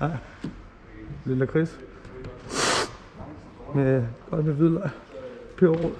Ja. Lidt lakrids. Med godt med hvidløg. Peberrod.